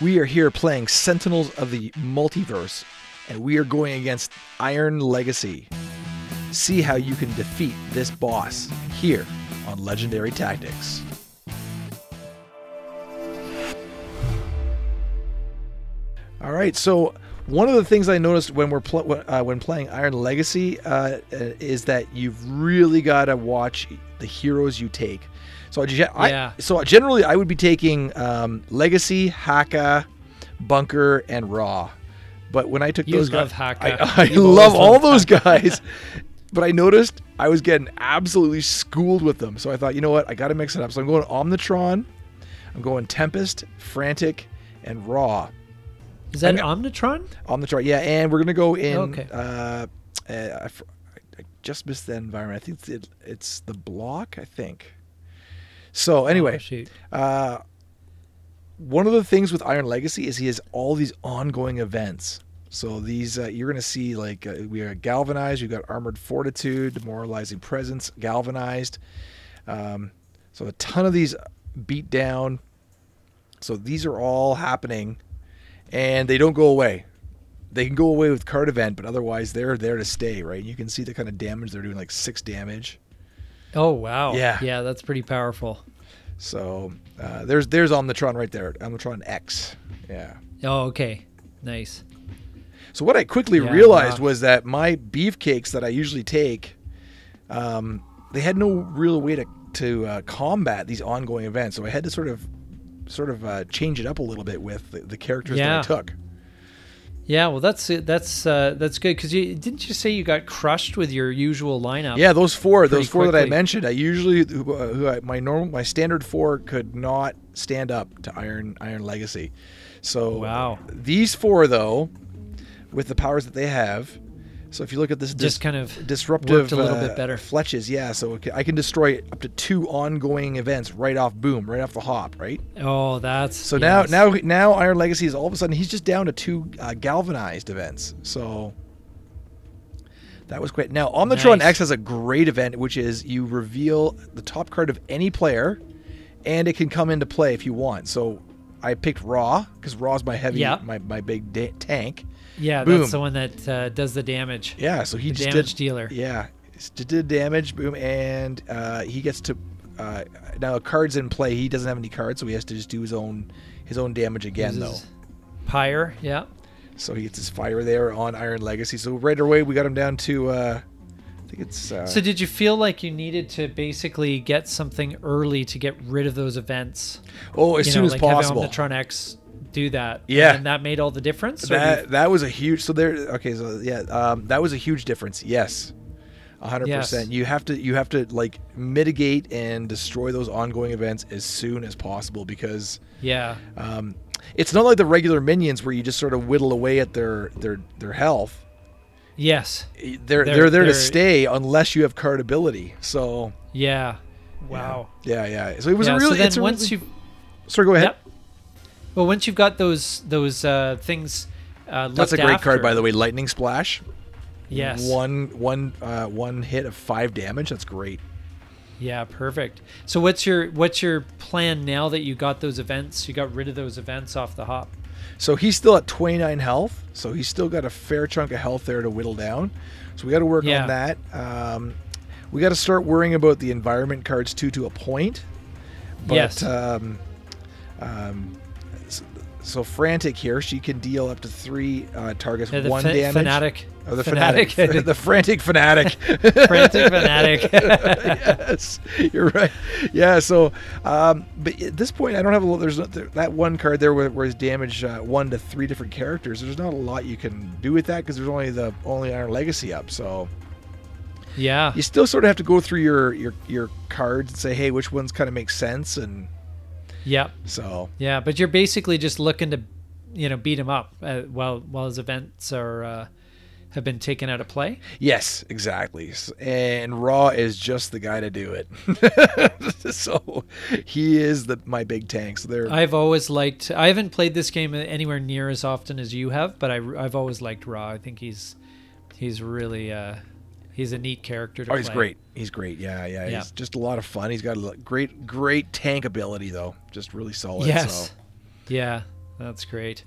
We are here playing Sentinels of the Multiverse, and we are going against Iron Legacy. See how you can defeat this boss here on Legendary Tactics. All right, so one of the things I noticed when we're pl- uh, when playing Iron Legacy uh, is that you've really got to watch the heroes you take. So I, Yeah. so generally I would be taking um, Legacy, Haka, Bunker, and Ra. But when I took You those love guys, Haka. I, I love all those guys. but I noticed I was getting absolutely schooled with them. So I thought, you know what, I got to mix it up. So I'm going Omnitron, I'm going Tempest, Frantic, and Ra. Is that I Omnitron? Omnitron, yeah, and we're gonna go in. Okay. Uh, uh, I, I just missed that environment. I think it's, it, it's the block. I think. So anyway, Oh, uh, one of the things with Iron Legacy is he has all these ongoing events. So these uh, you're going to see like uh, we are galvanized. You've got armored fortitude, demoralizing presence, galvanized. Um, so a ton of these beat down. So these are all happening, and they don't go away. They can go away with card event, but otherwise they're there to stay. Right? You can see the kind of damage they're doing, like six damage. Oh wow. Yeah. Yeah, that's pretty powerful. So uh, there's there's Omnitron right there, Omnitron X. Yeah. Oh, okay. Nice. So what I quickly Yeah, realized wow. was that my beefcakes that I usually take, um, they had no real way to to uh, combat these ongoing events. So I had to sort of sort of uh, change it up a little bit with the, the characters Yeah. that I took. Yeah, well, that's that's uh, that's good because you didn't you say you got crushed with your usual lineup? Yeah, those four, those four that I mentioned, I usually uh, who I, my normal my standard four could not stand up to Iron Iron Legacy. So Wow. these four though, with the powers that they have. So if you look at this, Just dis- kind of disruptive a little bit uh, better. fletches, yeah. So I can destroy up to two ongoing events right off, boom, right off the hop, right. Oh, that's So yes. now, now, now, Iron Legacy is all of a sudden he's just down to two uh, galvanized events. So that was great. Now, Omnitron Nice. X has a great event, which is you reveal the top card of any player, and it can come into play if you want. So I picked Ra because Ra's my heavy, Yeah. my my big da- tank. Yeah, boom. that's the one that uh, does the damage. Yeah, so he The just damage did, dealer. Yeah, did damage, boom, and uh, he gets to uh, now cards in play. He doesn't have any cards, so he has to just do his own his own damage again, though. Pyre, yeah. So he gets his fire there on Iron Legacy. So right away we got him down to uh, I think it's uh, So did you feel like you needed to basically get something early to get rid of those events? oh as you soon know, as like possible. Omnitron X do that. Yeah. and that made all the difference. Or you- That that was a huge. So there. Okay, so yeah, um, that was a huge difference. Yes, hundred Yes. percent. You have to you have to like mitigate and destroy those ongoing events as soon as possible because yeah, um, it's not like the regular minions where you just sort of whittle away at their their their health. yes, They're they're, They're- there to they're- stay unless you have card ability. So yeah. yeah. Wow. Yeah, yeah. So it was yeah, a really. so then it's a once really, you Sorry, go ahead. Yep. Well, once you've got those those uh, things, uh, That's a great card, by the way. Lightning splash. Yes. One one uh, one hit of five damage. That's great. Yeah, perfect. So what's your what's your plan now that you got those events? You got rid of those events off the hop. So he's still at 29 health. So he's still got a fair chunk of health there to whittle down. So we got to work Yeah. on that. Um, we got to start worrying about the environment cards too to a point. But, Yes. Um, um, so frantic here, she can deal up to three uh, targets Yeah, one damage. fanatic. Oh, the fanatic, Fanatic. the frantic fanatic. Frantic fanatic. yes, you're right. Yeah. So, um, but at this point, I don't have a. There's not, there, that one card there where, where it's damage uh, one to three different characters. There's not a lot you can do with that because there's only the only Iron Legacy up. So yeah. you still sort of have to go through your your your cards and say, hey, which ones kind of make sense, and Yep. so Yeah, but you're basically just looking to, you know, beat him up uh, while while his events are uh, have been taken out of play. yes, exactly. And Ra is just the guy to do it. so he is the my big tank. So they're I've always liked. I haven't played this game anywhere near as often as you have, but I, have always liked Ra. I think he's he's really uh, he's a neat character to Oh, he's play. great. He's great. Yeah, yeah. Yeah. He's just a lot of fun. He's got a great, great tank ability, though. Just really solid. Yes. So. Yeah. That's great.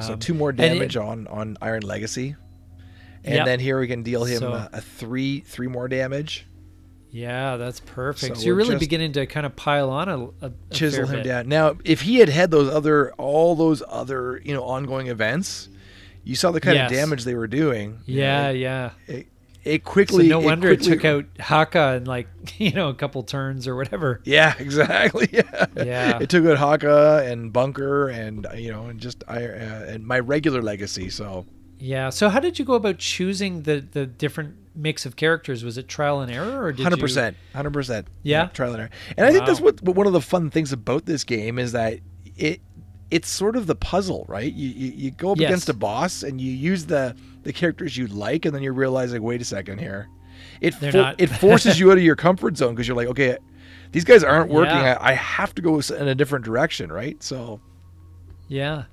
so Um, two more and it- damage on on Iron Legacy, and Yep. then here we can deal him So- a, a three three more damage, Yeah, that's perfect. So So, you're really beginning to kind of pile on a, a, chisel him bit. down. Now, if he had had those other all those other you know ongoing events, you saw the kind Yes. of damage they were doing. Yeah, yeah. it, it So quickly. no wonder it quickly- took out Haka in like you know a couple turns or whatever. Yeah, exactly. Yeah. Yeah. It took out Haka and Bunker and you know and just I uh, and my regular legacy. So Yeah. So how did you go about choosing the the different mix of characters? Was it trial and error, or did 100%, hundred percent. Yeah? trial and error. And I think that's what, what one of the fun things about this game is that it it's sort of the puzzle, right? You you, you go up Yes. against a boss and you use the the characters you like, and then you're realizing, wait a second here, it They're for- not- it forces you out of your comfort zone because you're like, okay, these guys aren't working. Yeah. I, I have to go in a different direction, right? So. Yeah.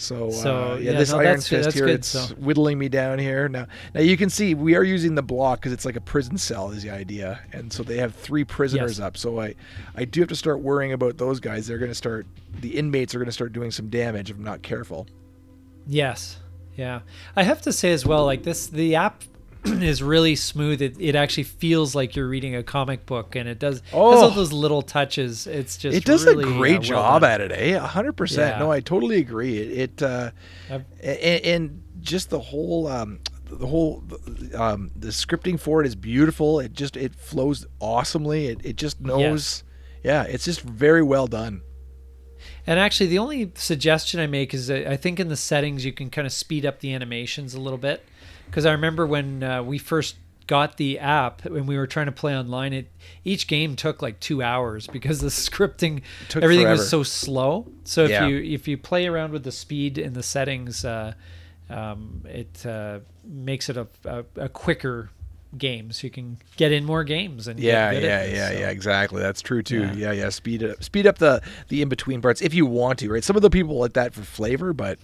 So, So, uh, yeah, yeah, this no, Iron that's- Fist that's here, good, it's so. whittling me down here. Now, now you can see we are using the block because it's like a prison cell is the idea, and so they have three prisoners Yes. up. So I, I do have to start worrying about those guys. They're going to start, the inmates are going to start doing some damage if I'm not careful. Yes. Yeah. I have to say as well, like this, the app is really smooth. It, it actually feels like you're reading a comic book, and it does. Oh. has all those little touches. It's just it does really, a great uh, well job done. at it, eh? hundred percent. No, I totally agree. It, it uh, and, and just the whole, um, the whole, um, the scripting for it is beautiful. It just it flows awesomely. It it just knows, yeah, it's just very well done. And actually, the only suggestion I make is that I think in the settings you can kind of speed up the animations a little bit. Because I remember when uh, we first got the app when we were trying to play online, it each game took like two hours because the scripting, Took everything forever. was so slow. So if Yeah. you if you play around with the speed in the settings, uh, um, it uh, makes it a, a, a quicker game, so you can get in more games and Yeah, yeah, this, yeah, so. yeah, exactly. That's true too. Yeah. Yeah. yeah, Speed up, speed up the the in between parts if you want to. Right. Some of the people like that for flavor, but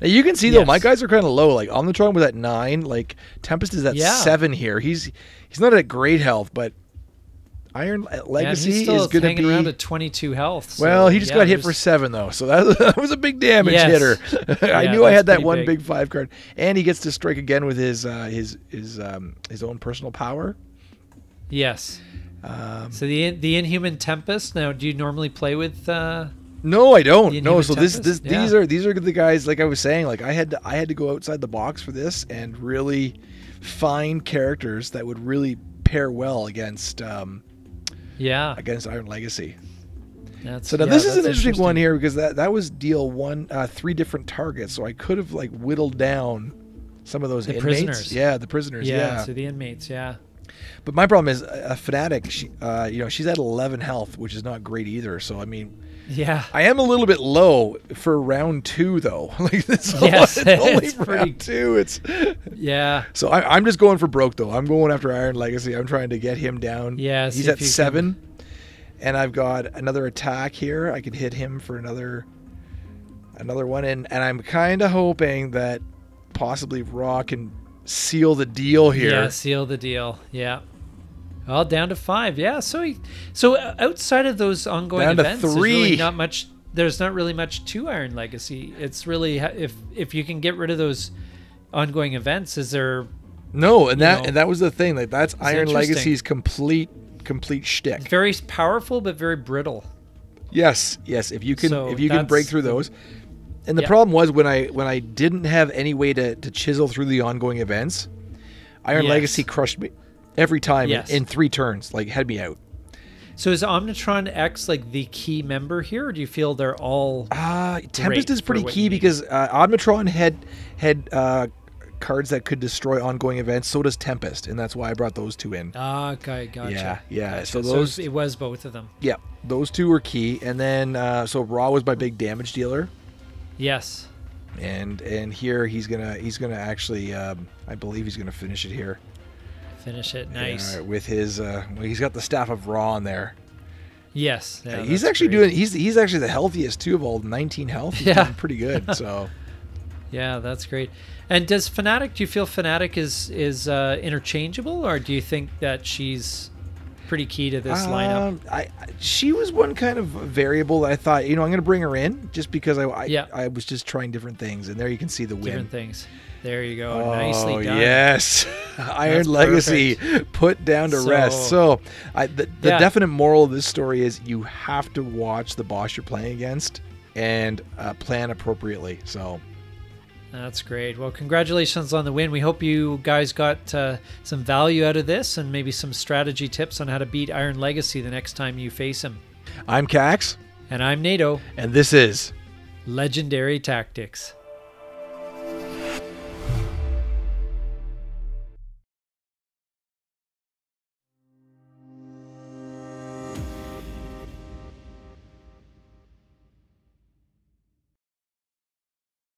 now you can see though my guys are kind of low. Like Omnitron was at nine. Like Tempest is at Yeah. seven here. He's he's not at great health, but Iron Legacy still is going to be. around at 22 health. so, well, he just yeah, got hit for seven though, so that, that was a big damage Yes. hitter. I knew I had that one big. big five card, and he gets to strike again with his uh, his his um, his own personal power. Yes. Um, So the the Inhuman Tempest. Now, do you normally play with? Uh, No, I don't. No, so this this Tempest? these are these are the guys like I was saying. Like I had to I had to go outside the box for this and really find characters that would really pair well against um, yeah. against Iron Legacy. That's, So now yeah, this is an that's interesting, one here because that that was deal one uh, three different targets. So I could have like whittled down some of those The inmates. prisoners. Yeah, the prisoners. Yeah, Yeah. So the inmates. Yeah. But my problem is a a fanatic. She, uh, you know, she's at 11 health, which is not great either. So I mean. Yeah. I am a little bit low for round two, though. like this, Yes, it's only it's round pretty- two. It's Yeah. so I, I'm just going for broke though. I'm going after Iron Legacy. I'm trying to get him down. Yeah, he's at you can- seven, and I've got another attack here. I can hit him for another, another one, and and I'm kind of hoping that possibly Ra can seal the deal here. Yeah. Seal the deal. Yeah. All down to five. Yeah. So he, so uh, outside of those ongoing Down events, there's really not much. There's not really much to Iron Legacy. It's really if if you can get rid of those ongoing events, is there No, and that know, and that was the thing. Like that's Iron. Legacy's complete complete shtick. very powerful but very brittle. Yes, yes. If you can, So if you can break through those, and the Yeah. problem was when I when I didn't have any way to to chisel through the ongoing events, Iron Yes. Legacy crushed me every time in- Yes. in, three turns. Like had me out. So is Omnitron X like the key member here, or do you feel they're all? Uh Tempest is pretty key because uh, Omnitron had had uh, cards that could destroy ongoing events. So does Tempest, and that's why I brought those two in. Ah, okay, gotcha. Yeah, yeah. Gotcha. So it those, was- it was both of them. yeah, those two were key. And then uh, so Ra was my big damage dealer. Yes. and and here he's gonna he's gonna actually um, I believe he's gonna finish it here. Finish it. Nice. Uh, with his uh, well, he's got the staff of Ra on there. Yes. yeah, he's actually great. doing he's he's actually the healthiest too of all 19 health. He's Yeah. pretty good. So Yeah, that's great. And does Fanatic? Do you feel Fanatic is is uh, interchangeable, or do you think that she's pretty key to this lineup. Um, I, I she was one kind of variable that I thought you know I'm going to bring her in just because I I, Yeah. I was just trying different things and there you can see the win. Different things. There you go. Oh Nicely done. yes, Iron That's Legacy put down to rest. So, I, the, the Yeah. definite moral of this story is you have to watch the boss you're playing against and uh, plan appropriately. So, That's great. Well, congratulations on the win. We hope you guys got uh, some value out of this and maybe some strategy tips on how to beat Iron Legacy the next time you face him. I'm Cax, And I'm NATO, and this is Legendary Tactics.